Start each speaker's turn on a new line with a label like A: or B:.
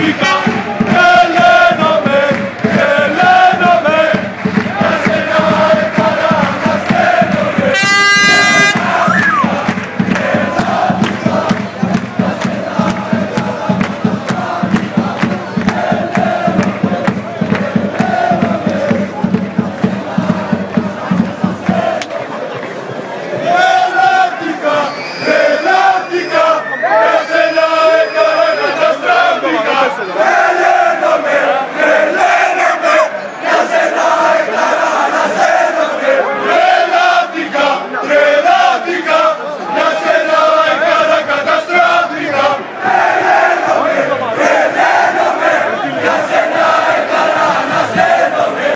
A: África.